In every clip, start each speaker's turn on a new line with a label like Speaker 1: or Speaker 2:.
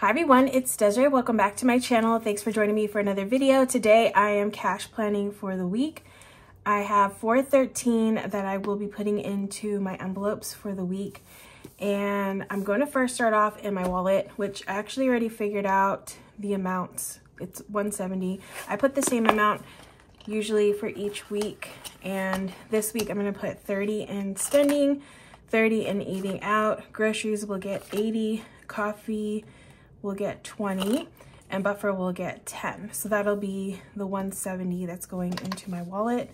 Speaker 1: Hi everyone, it's Desiree. Welcome back to my channel. Thanks for joining me for another video. Today I am cash planning for the week. I have 413 that I will be putting into my envelopes for the week. And I'm going to first start off in my wallet, which I actually already figured out the amounts. It's 170. I put the same amount usually for each week. And this week I'm going to put 30 in spending, 30 in eating out. Groceries will get 80, coffee, will get 20 and buffer will get 10. So that'll be the 170 that's going into my wallet.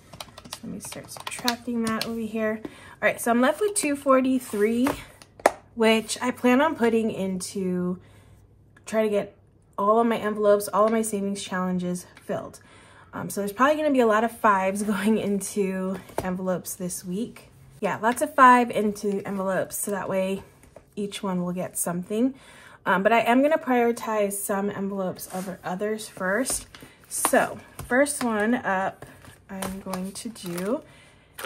Speaker 1: So let me start subtracting that over here. All right, so I'm left with 243, which I plan on putting into, try to get all of my envelopes, all of my savings challenges filled. Um, so there's probably gonna be a lot of fives going into envelopes this week. Yeah, lots of five into envelopes. So that way each one will get something. Um, but I am going to prioritize some envelopes over others first. So first one up I'm going to do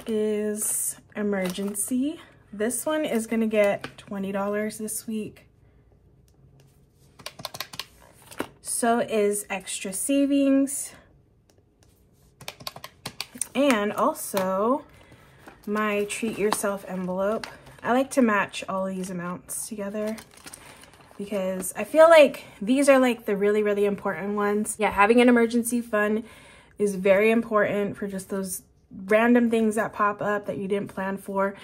Speaker 1: is emergency. This one is going to get $20 this week. So is extra savings. And also my treat yourself envelope. I like to match all these amounts together because I feel like these are like the really, really important ones. Yeah, having an emergency fund is very important for just those random things that pop up that you didn't plan for,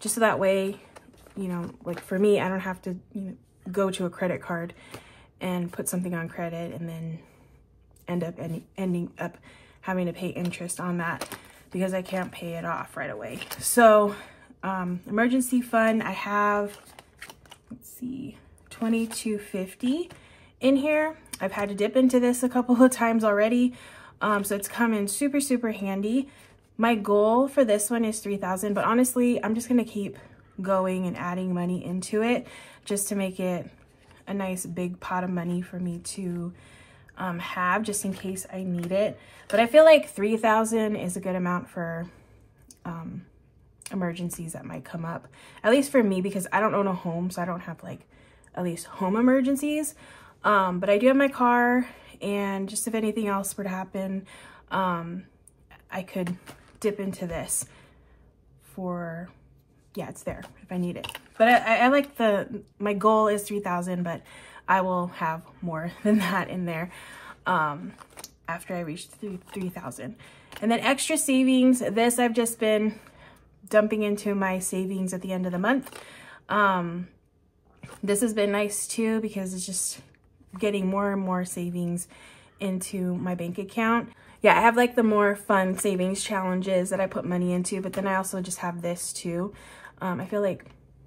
Speaker 1: just so that way, you know, like for me, I don't have to you know, go to a credit card and put something on credit and then end up end ending up having to pay interest on that because I can't pay it off right away. So um, emergency fund, I have, let's see, 2250 in here. I've had to dip into this a couple of times already, um, so it's come in super, super handy. My goal for this one is 3000 but honestly, I'm just gonna keep going and adding money into it just to make it a nice big pot of money for me to um, have just in case I need it. But I feel like 3000 is a good amount for um, emergencies that might come up, at least for me, because I don't own a home, so I don't have like at least home emergencies. Um, but I do have my car and just if anything else were to happen, um, I could dip into this for, yeah, it's there if I need it. But I, I like the, my goal is 3000 but I will have more than that in there um, after I reach 3000 And then extra savings, this I've just been dumping into my savings at the end of the month. Um, this has been nice too because it's just getting more and more savings into my bank account. Yeah, I have like the more fun savings challenges that I put money into, but then I also just have this too. Um, I feel like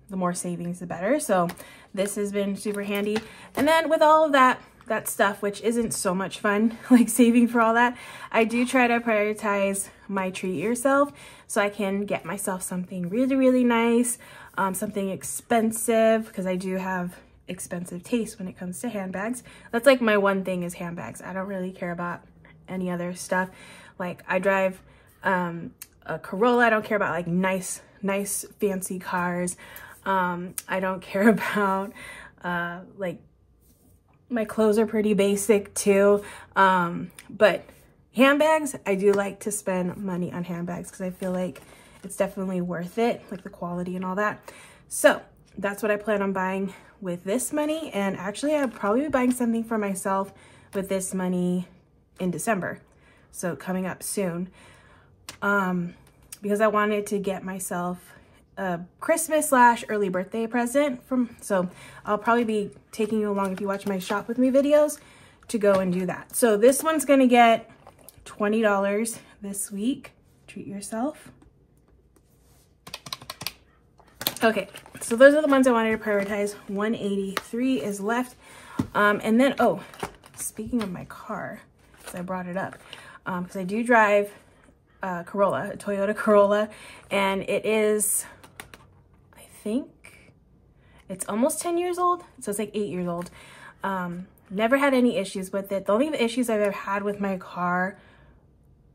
Speaker 1: the more savings, the better. So this has been super handy. And then with all of that, that stuff, which isn't so much fun, like saving for all that, I do try to prioritize my treat yourself so I can get myself something really, really nice, um, something expensive, because I do have expensive taste when it comes to handbags. That's like my one thing is handbags. I don't really care about any other stuff. Like I drive um, a Corolla. I don't care about like nice, nice, fancy cars. Um, I don't care about uh, like my clothes are pretty basic too, um, but handbags, I do like to spend money on handbags because I feel like it's definitely worth it, like the quality and all that. So that's what I plan on buying with this money. And actually, I'll probably be buying something for myself with this money in December. So coming up soon. Um, because I wanted to get myself a Christmas slash early birthday present from, so I'll probably be taking you along if you watch my shop with me videos to go and do that. So this one's gonna get $20 this week. Treat yourself. Okay, so those are the ones I wanted to prioritize. 183 is left. Um, and then, oh, speaking of my car, I brought it up, because um, I do drive uh, Corolla, Toyota Corolla, and it is think it's almost 10 years old. So it's like eight years old. Um, never had any issues with it. The only issues I've ever had with my car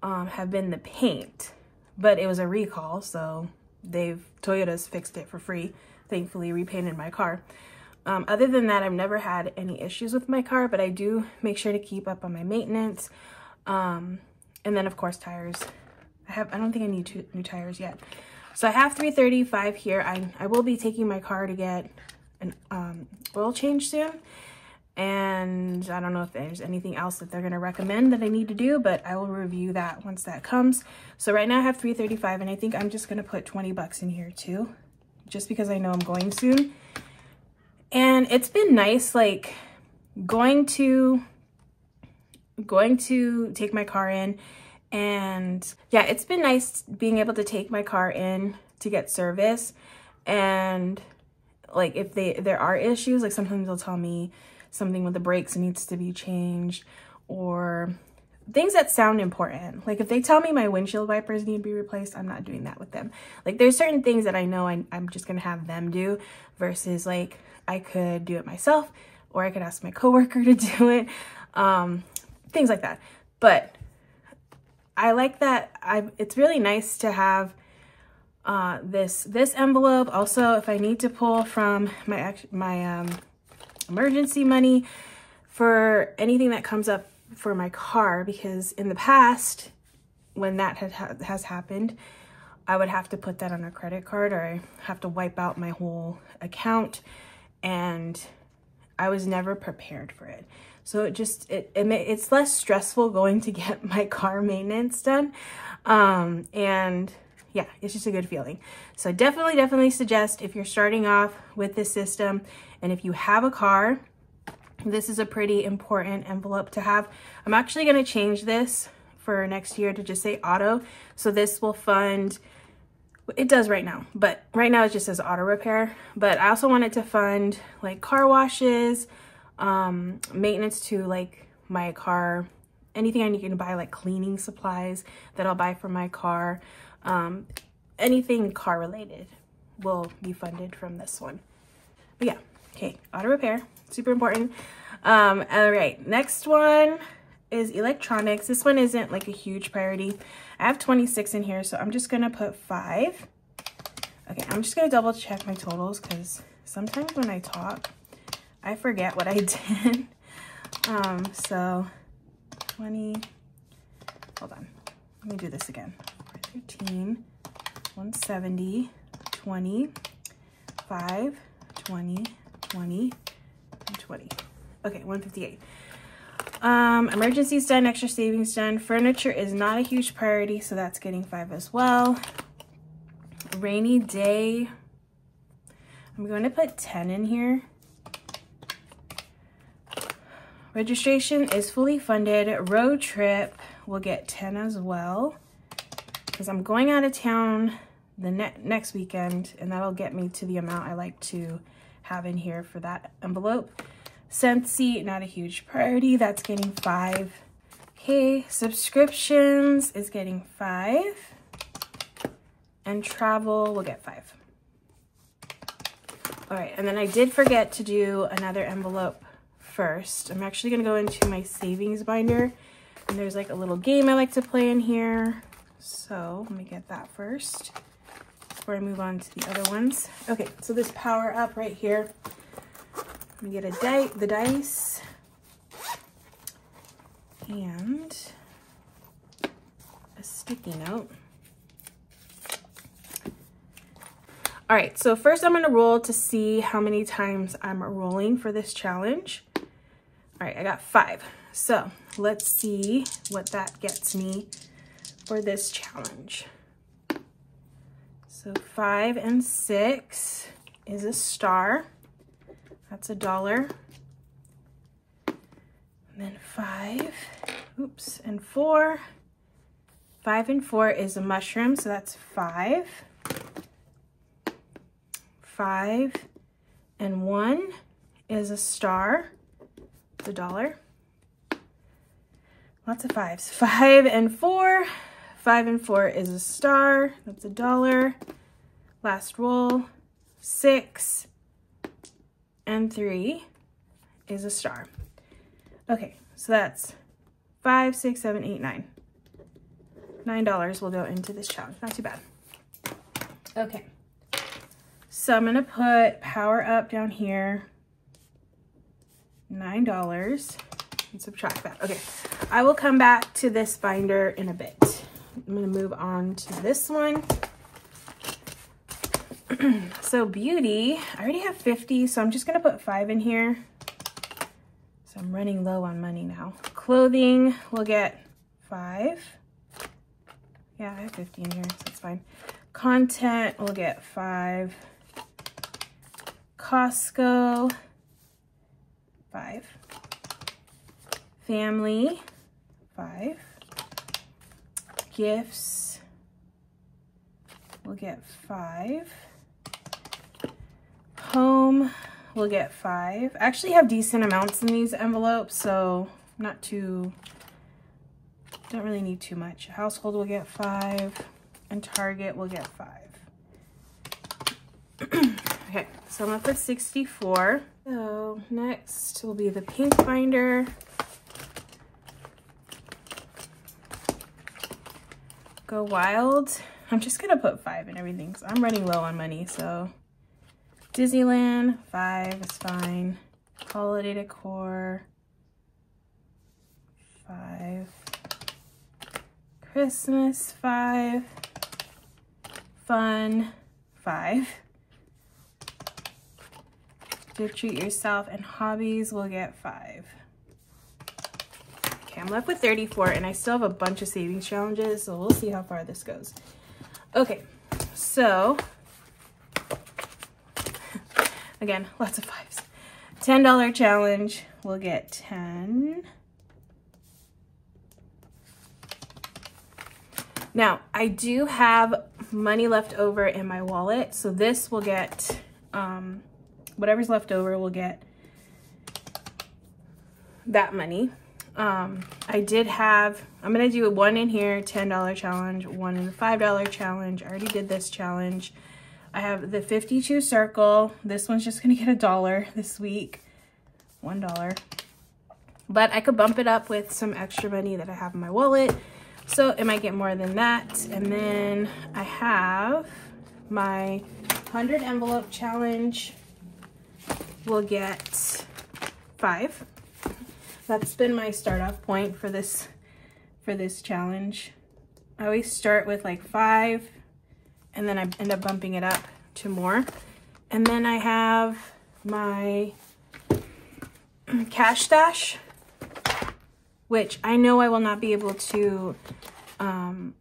Speaker 1: um, have been the paint, but it was a recall. So they've, Toyota's fixed it for free. Thankfully repainted my car. Um, other than that, I've never had any issues with my car, but I do make sure to keep up on my maintenance. Um, and then of course tires. I have, I don't think I need two, new tires yet. So I have 335 here. I, I will be taking my car to get an um, oil change soon. And I don't know if there's anything else that they're going to recommend that I need to do, but I will review that once that comes. So right now I have 335 and I think I'm just going to put 20 bucks in here too, just because I know I'm going soon. And it's been nice, like going to, going to take my car in and yeah, it's been nice being able to take my car in to get service. And like if they there are issues, like sometimes they'll tell me something with the brakes needs to be changed or things that sound important. Like if they tell me my windshield wipers need to be replaced, I'm not doing that with them. Like there's certain things that I know I, am just gonna have them do versus like I could do it myself or I could ask my coworker to do it, um, things like that. But I like that i it's really nice to have uh, this this envelope. Also, if I need to pull from my my um, emergency money for anything that comes up for my car, because in the past, when that had, ha has happened, I would have to put that on a credit card or I have to wipe out my whole account and I was never prepared for it. So it just, it, it may, it's less stressful going to get my car maintenance done. Um, and yeah, it's just a good feeling. So definitely, definitely suggest if you're starting off with this system and if you have a car, this is a pretty important envelope to have. I'm actually gonna change this for next year to just say auto. So this will fund, it does right now, but right now it just says auto repair. But I also want it to fund like car washes, um, maintenance to like my car, anything I need to buy, like cleaning supplies that I'll buy for my car, um, anything car related will be funded from this one. But yeah, okay, auto repair, super important. Um, all right, next one is electronics. This one isn't like a huge priority. I have 26 in here, so I'm just gonna put five. Okay, I'm just gonna double check my totals because sometimes when I talk, I forget what I did. um, so 20, hold on, let me do this again. 13, 170, 20, 5, 20, 20, and 20. Okay, 158. Um, emergency's done, extra savings done. Furniture is not a huge priority, so that's getting five as well. Rainy day, I'm going to put 10 in here Registration is fully funded. Road trip will get 10 as well because I'm going out of town the ne next weekend and that'll get me to the amount I like to have in here for that envelope. Scentsy, not a huge priority. That's getting five. Okay, subscriptions is getting five. And travel will get five. All right, and then I did forget to do another envelope first. I'm actually going to go into my savings binder. And there's like a little game I like to play in here. So let me get that first before I move on to the other ones. Okay, so this power up right here. Let me get a die, the dice. And a sticky note. All right, so first I'm gonna roll to see how many times I'm rolling for this challenge. All right, I got five. So let's see what that gets me for this challenge. So five and six is a star. That's a dollar. And then five, oops, and four. Five and four is a mushroom, so that's five. Five and one is a star the dollar. Lots of fives. Five and four. Five and four is a star. That's a dollar. Last roll. Six and three is a star. Okay, so that's five, six, seven, eight, nine. Nine dollars will go into this challenge. Not too bad. Okay. So I'm going to put power up down here $9 and subtract that. Okay, I will come back to this binder in a bit. I'm gonna move on to this one. so beauty, I already have 50, so I'm just gonna put five in here. So I'm running low on money now. Clothing, we'll get five. Yeah, I have 50 in here, so it's fine. Content, we'll get five. Costco, five, family, five, gifts, we'll get five, home, we'll get five. I actually have decent amounts in these envelopes, so not too, don't really need too much. Household will get five, and Target will get five. okay, so I'm up at 64. So next will be the pink binder. Go Wild. I'm just gonna put five in everything because I'm running low on money, so. Disneyland, five is fine. Holiday decor, five. Christmas, five. Fun, five to treat yourself and hobbies will get five. Okay, I'm left with 34 and I still have a bunch of savings challenges, so we'll see how far this goes. Okay, so again, lots of fives. $10 challenge, we'll get 10. Now, I do have money left over in my wallet, so this will get um, whatever's left over we'll get that money um i did have i'm gonna do one in here ten dollar challenge one in the five dollar challenge i already did this challenge i have the 52 circle this one's just gonna get a dollar this week one dollar but i could bump it up with some extra money that i have in my wallet so it might get more than that and then i have my 100 envelope challenge we'll get five. That's been my start off point for this, for this challenge. I always start with like five and then I end up bumping it up to more. And then I have my cash stash, which I know I will not be able to, um,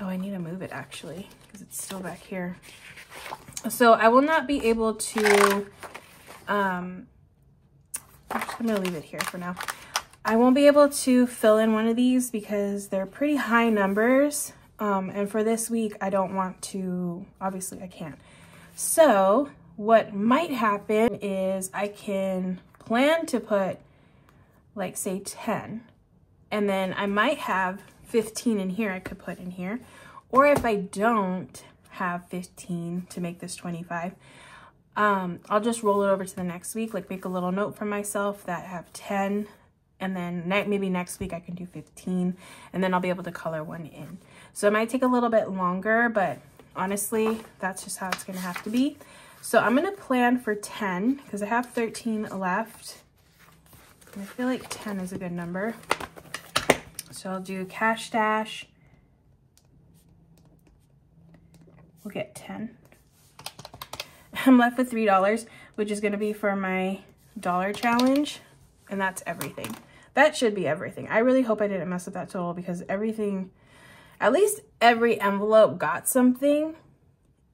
Speaker 1: oh, I need to move it actually because it's still back here. So I will not be able to um, I'm just gonna leave it here for now. I won't be able to fill in one of these because they're pretty high numbers. Um, and for this week, I don't want to, obviously I can't. So what might happen is I can plan to put like say 10 and then I might have 15 in here I could put in here. Or if I don't have 15 to make this 25, um, I'll just roll it over to the next week, like make a little note for myself that I have 10 and then ne maybe next week I can do 15 and then I'll be able to color one in. So it might take a little bit longer, but honestly, that's just how it's gonna have to be. So I'm gonna plan for 10 because I have 13 left. And I feel like 10 is a good number. So I'll do cash stash. We'll get 10. I'm left with $3, which is going to be for my dollar challenge. And that's everything. That should be everything. I really hope I didn't mess up that total because everything, at least every envelope got something.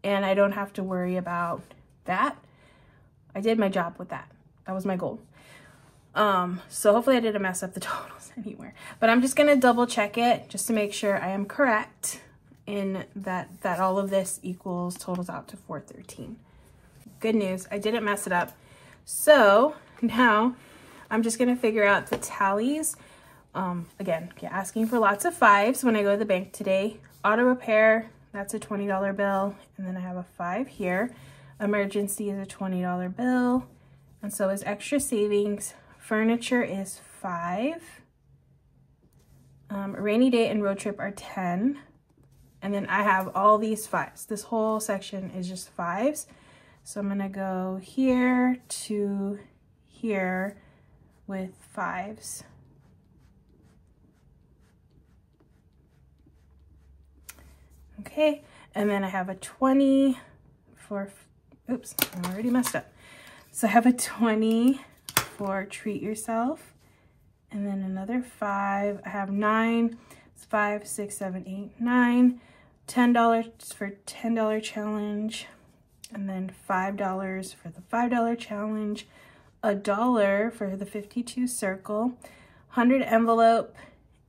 Speaker 1: And I don't have to worry about that. I did my job with that. That was my goal. Um, so hopefully I didn't mess up the totals anywhere. But I'm just going to double check it just to make sure I am correct in that that all of this equals totals out to 413. Good news, I didn't mess it up. So now I'm just gonna figure out the tallies. Um, again, asking for lots of fives when I go to the bank today. Auto repair, that's a $20 bill. And then I have a five here. Emergency is a $20 bill. And so is extra savings. Furniture is five. Um, rainy day and road trip are 10. And then I have all these fives. This whole section is just fives. So I'm gonna go here to here with fives. Okay, and then I have a 20 for, oops, I already messed up. So I have a 20 for treat yourself, and then another five. I have nine, it's five, six, seven, eight, nine. $10 for $10 challenge, and then $5 for the $5 challenge, a dollar for the 52 circle, 100 envelope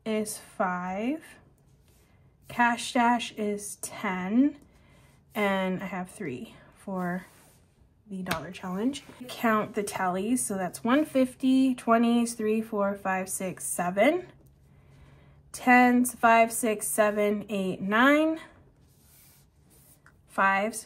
Speaker 1: is 5, cash stash is 10, and I have 3 for the dollar challenge. Count the tallies, so that's 150, 20s, 3, 4, 5, 6, 7, 10s, 5, 6, 7, 8, 9, 5s,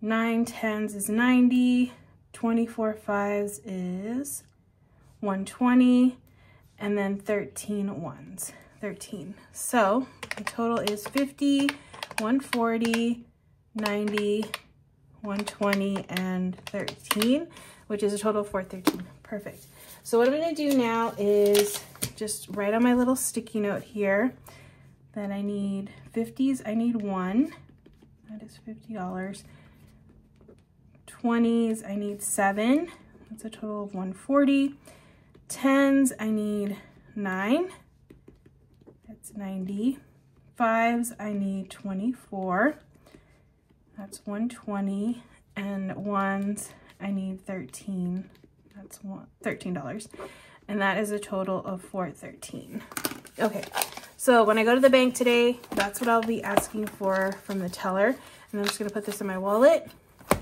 Speaker 1: Nine tens is 90, 24 fives is 120, and then 13 ones, 13. So the total is 50, 140, 90, 120, and 13, which is a total of 413. Perfect. So what I'm gonna do now is just write on my little sticky note here that I need 50s, I need one, that is $50. 20s, I need seven. That's a total of 140. 10s, I need nine. That's 90. Fives, I need 24. That's 120. And ones, I need 13. That's $13. And that is a total of 413. Okay, so when I go to the bank today, that's what I'll be asking for from the teller. And I'm just gonna put this in my wallet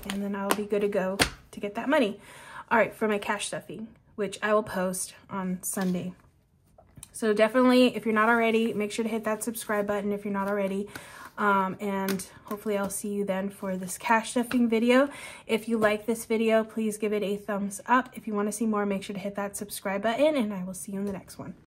Speaker 1: and then I'll be good to go to get that money. All right, for my cash stuffing, which I will post on Sunday. So definitely, if you're not already, make sure to hit that subscribe button if you're not already. Um, and hopefully I'll see you then for this cash stuffing video. If you like this video, please give it a thumbs up. If you want to see more, make sure to hit that subscribe button and I will see you in the next one.